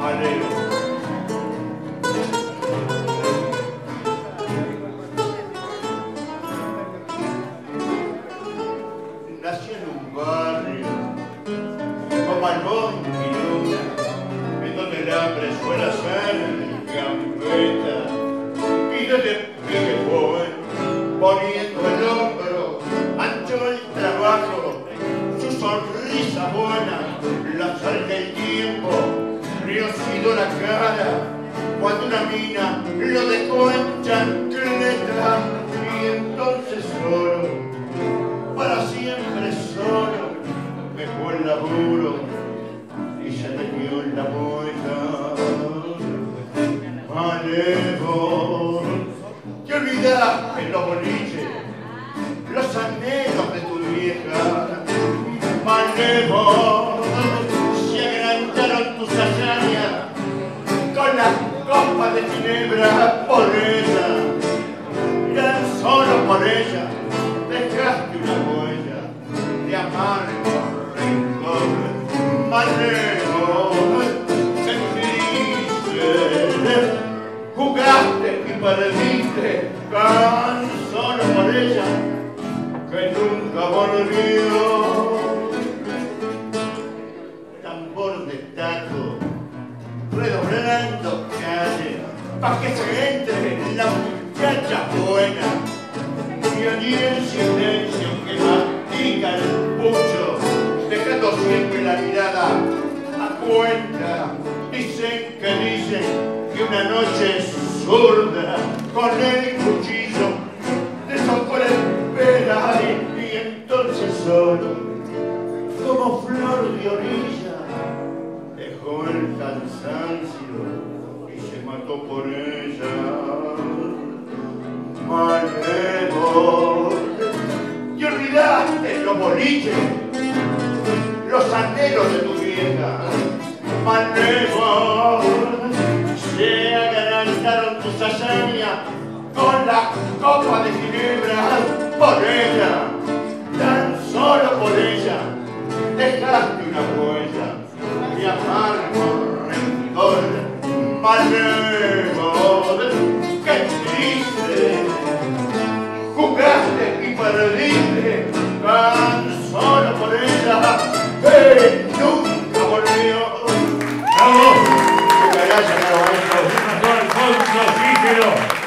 Maleo. Nació en un barrio como Albón y Luna, en donde el hambre suele ser gambeta. Y desde pibe joven, poniendo el hombro, ancho el trabajo, su sonrisa buena, la sal del tiempo, sido la cara, cuando una mina lo dejó en chancleta, y entonces solo, para siempre solo, dejó el laburo y se metió en la mueca. Alevo, te olvidas en los ginebra por ella. Tan solo por ella dejaste una huella de amargo rencor. Malevo, sentiste, jugaste y perdiste tan solo por ella que nunca volvió. Tambor de taco, redoblando calle, pa' que se entre la muchacha buena. Y allí en silencio que mastica el pucho, dejando siempre la mirada a cuenta. Dicen que dicen que una noche zurda con el cuchillo deshojó la espera y, y entonces solo, como flor de orilla, por ella. Malvero, te olvidaste los boliches, los anhelos de tu vieja. Malvero, se agrandaron tus hazañas con la copa de ginebra por ella, malevo, qué triste, jugaste y perdiste, tan solo por ella, que nunca volvió. ¡Bravo! Muchas gracias, caro maestro. Alfonso Cícero.